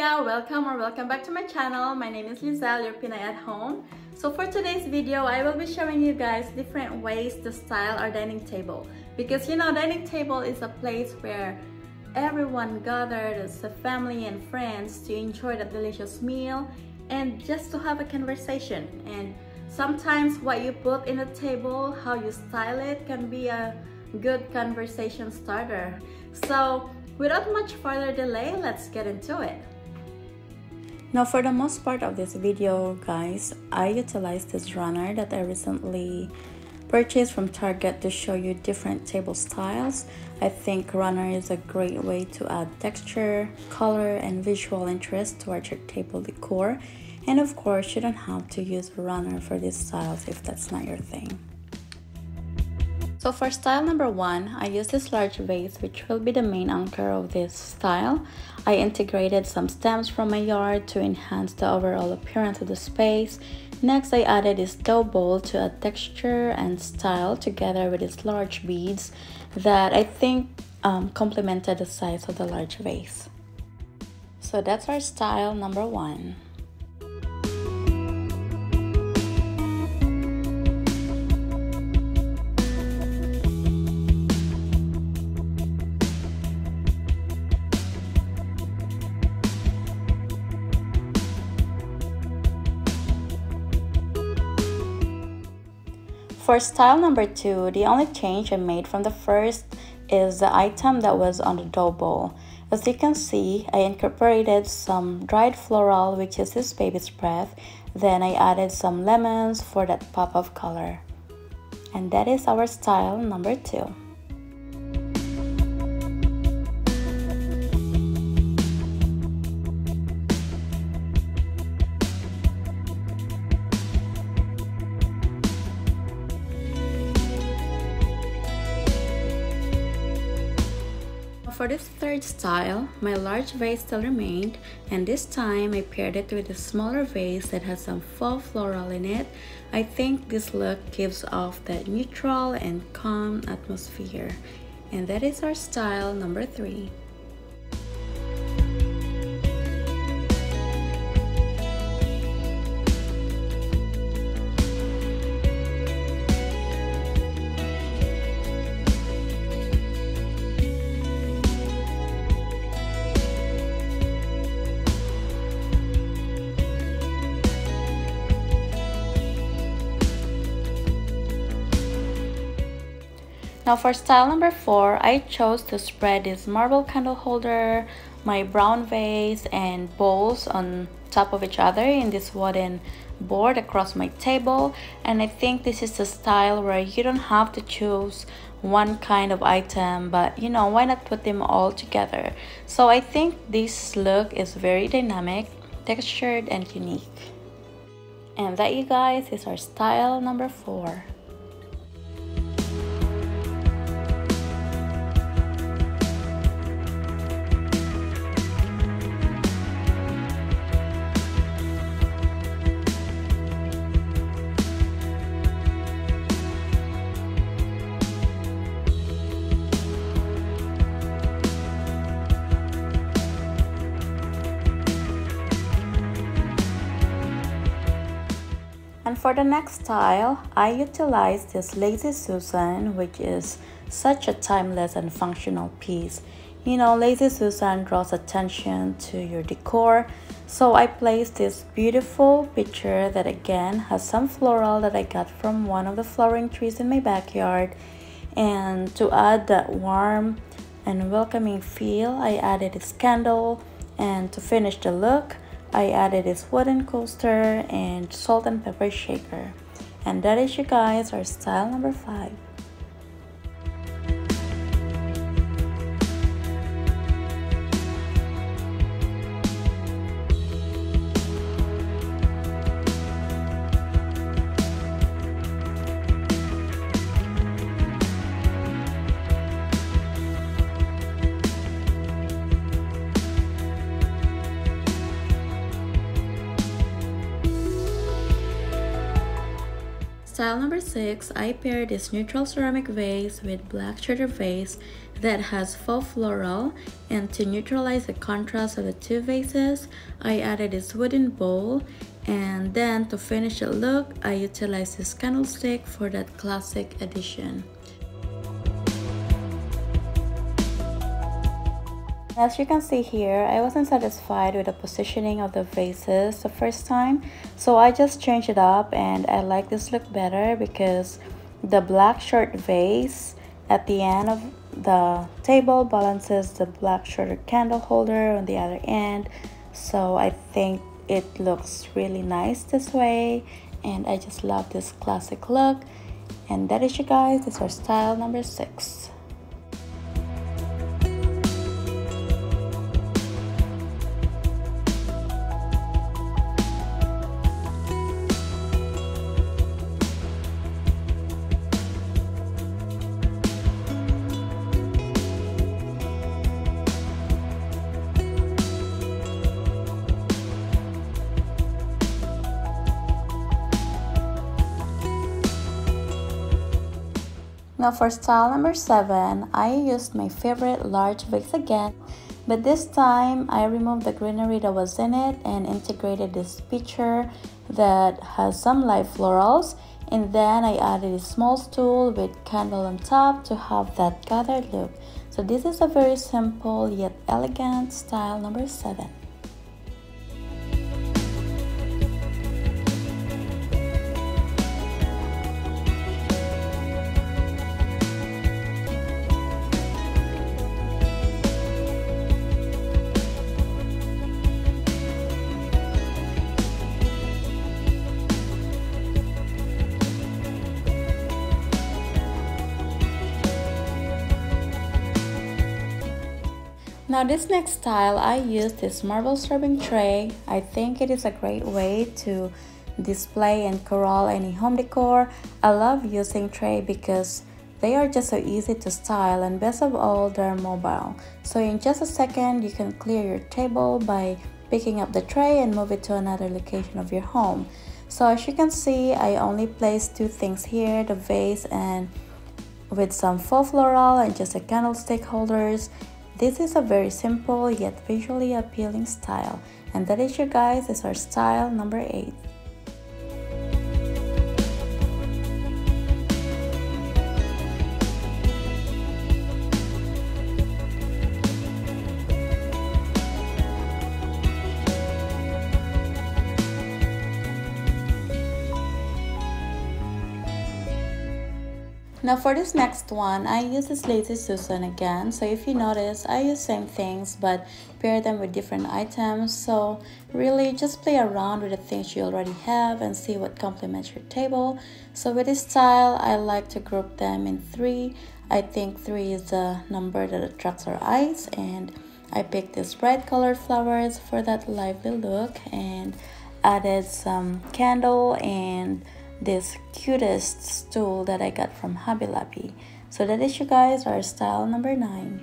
welcome or welcome back to my channel. My name is Lizelle, your Pinay at home. So for today's video, I will be showing you guys different ways to style our dining table. Because you know, dining table is a place where everyone gathered as a family and friends to enjoy that delicious meal and just to have a conversation. And sometimes what you put in the table, how you style it can be a good conversation starter. So without much further delay, let's get into it. Now for the most part of this video guys, I utilized this runner that I recently purchased from Target to show you different table styles. I think runner is a great way to add texture, color, and visual interest towards your table decor. And of course, you don't have to use runner for these styles if that's not your thing. So for style number one, I used this large vase which will be the main anchor of this style. I integrated some stems from my yard to enhance the overall appearance of the space. Next, I added this dough bowl to add texture and style together with these large beads that I think um, complemented the size of the large vase. So that's our style number one. For style number two, the only change I made from the first is the item that was on the dough bowl. As you can see, I incorporated some dried floral, which is this baby's breath. Then I added some lemons for that pop of color. And that is our style number two. For this third style, my large vase still remained and this time I paired it with a smaller vase that has some faux floral in it. I think this look gives off that neutral and calm atmosphere. And that is our style number three. Now for style number four, I chose to spread this marble candle holder, my brown vase and bowls on top of each other in this wooden board across my table. And I think this is a style where you don't have to choose one kind of item but you know why not put them all together? So I think this look is very dynamic textured and unique. And that you guys is our style number four And for the next style, I utilized this Lazy Susan, which is such a timeless and functional piece. You know, Lazy Susan draws attention to your decor. So I placed this beautiful picture that again has some floral that I got from one of the flowering trees in my backyard. And to add that warm and welcoming feel, I added this candle. And to finish the look, I added this wooden coaster and salt and pepper shaker. And that is you guys our style number 5. Style number 6, I paired this neutral ceramic vase with black cheddar vase that has faux floral and to neutralize the contrast of the two vases I added this wooden bowl and then to finish the look I utilized this candlestick for that classic edition. As you can see here, I wasn't satisfied with the positioning of the vases the first time, so I just changed it up and I like this look better because the black short vase at the end of the table balances the black shorter candle holder on the other end, so I think it looks really nice this way and I just love this classic look and that is you guys, this is our style number 6. Now for style number 7, I used my favorite large vase again, but this time I removed the greenery that was in it and integrated this picture that has some light florals and then I added a small stool with candle on top to have that gathered look. So this is a very simple yet elegant style number 7. Now this next style I used this marble serving tray. I think it is a great way to display and corral any home decor. I love using tray because they are just so easy to style and best of all they're mobile. So in just a second you can clear your table by picking up the tray and move it to another location of your home. So as you can see I only placed two things here, the vase and with some faux floral and just a candlestick holders this is a very simple yet visually appealing style and that is you guys is our style number 8. Now for this next one, I use this Lazy Susan again. So if you notice, I use same things but pair them with different items. So really just play around with the things you already have and see what complements your table. So with this style, I like to group them in three. I think three is the number that attracts our eyes and I picked these bright colored flowers for that lively look and added some candle and this cutest stool that I got from Hobby Lobby. So that is you guys our style number 9.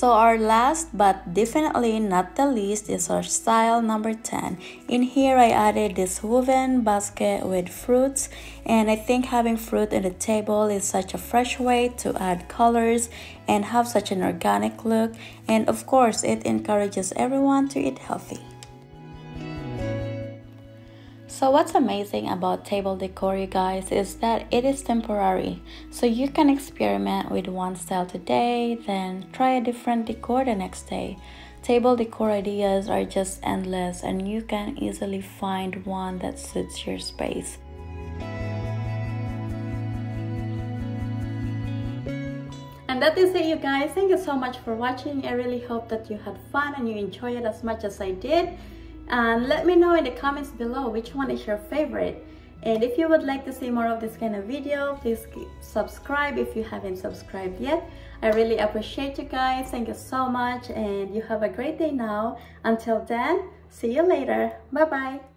So our last but definitely not the least is our style number 10. In here I added this woven basket with fruits and I think having fruit in the table is such a fresh way to add colors and have such an organic look and of course it encourages everyone to eat healthy. So what's amazing about table decor you guys is that it is temporary. So you can experiment with one style today, then try a different decor the next day. Table decor ideas are just endless and you can easily find one that suits your space. And that is it you guys. Thank you so much for watching. I really hope that you had fun and you enjoyed it as much as I did and let me know in the comments below which one is your favorite. And if you would like to see more of this kind of video please subscribe if you haven't subscribed yet. I really appreciate you guys. Thank you so much. And you have a great day now. Until then see you later. Bye bye